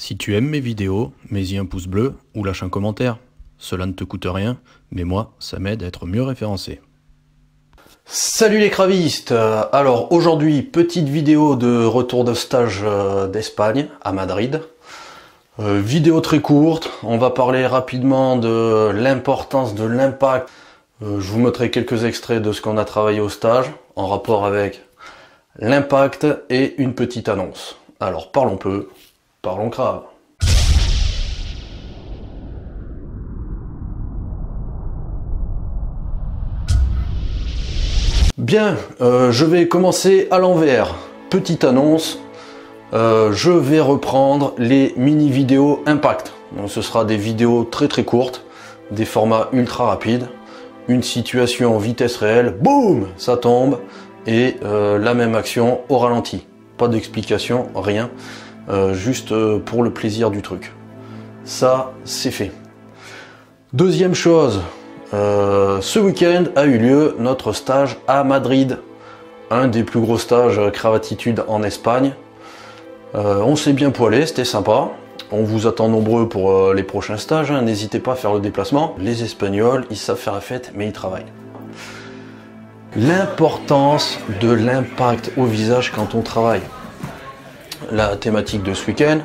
Si tu aimes mes vidéos, mets-y un pouce bleu ou lâche un commentaire. Cela ne te coûte rien, mais moi, ça m'aide à être mieux référencé. Salut les cravistes Alors aujourd'hui, petite vidéo de retour de stage euh, d'Espagne à Madrid. Euh, vidéo très courte, on va parler rapidement de l'importance de l'impact. Euh, je vous mettrai quelques extraits de ce qu'on a travaillé au stage en rapport avec l'impact et une petite annonce. Alors parlons peu, parlons grave. Bien, euh, je vais commencer à l'envers. Petite annonce, euh, je vais reprendre les mini vidéos impact. Ce sera des vidéos très très courtes, des formats ultra rapides, une situation en vitesse réelle, boum, ça tombe, et euh, la même action au ralenti. Pas d'explication, rien, juste pour le plaisir du truc. Ça, c'est fait. Deuxième chose, euh, ce week-end a eu lieu notre stage à Madrid, un des plus gros stages cravatitude en Espagne. Euh, on s'est bien poilé, c'était sympa. On vous attend nombreux pour euh, les prochains stages, hein. n'hésitez pas à faire le déplacement. Les Espagnols, ils savent faire la fête, mais ils travaillent. L'importance de l'impact au visage quand on travaille. La thématique de ce week-end,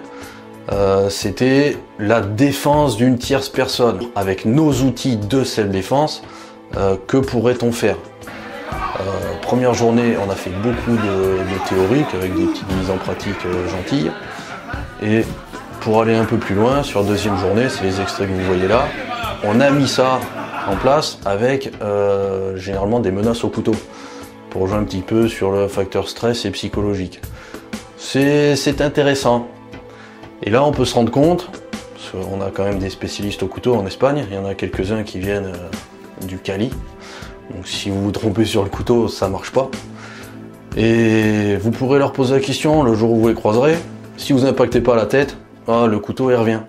euh, c'était la défense d'une tierce personne. Avec nos outils de self-défense, euh, que pourrait-on faire? Euh, Première journée, on a fait beaucoup de, théoriques avec des petites mises en pratique gentilles. Et pour aller un peu plus loin, sur la deuxième journée, c'est les extraits que vous voyez là, on a mis ça en place avec généralement des menaces au couteau pour jouer un petit peu sur le facteur stress et psychologique. C'est intéressant. Et là, on peut se rendre compte, parce qu'on a quand même des spécialistes au couteau en Espagne, il y en a quelques-uns qui viennent euh, du Cali. Donc si vous vous trompez sur le couteau, ça marche pas. Et vous pourrez leur poser la question le jour où vous les croiserez. Si vous n'impactez pas la tête, ah, le couteau il revient.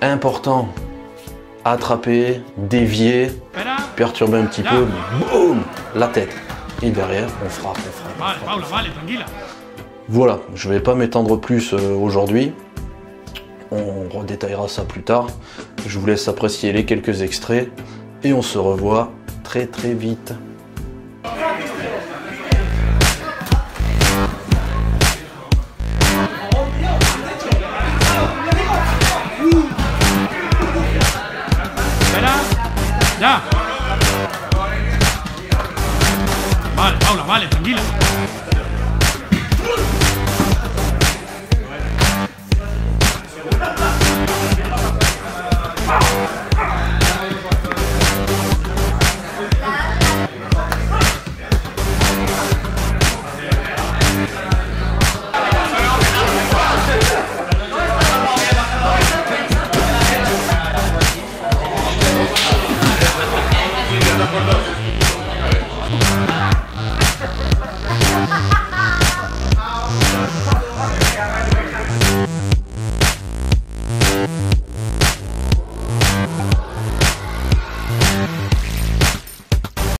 Important, attraper, dévier, perturber un petit peu, boum, la tête. Et derrière, on frappe, on frappe. On frappe. Voilà, je ne vais pas m'étendre plus euh, aujourd'hui. On redétaillera ça plus tard. Je vous laisse apprécier les quelques extraits et on se revoit très très vite.